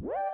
Woo!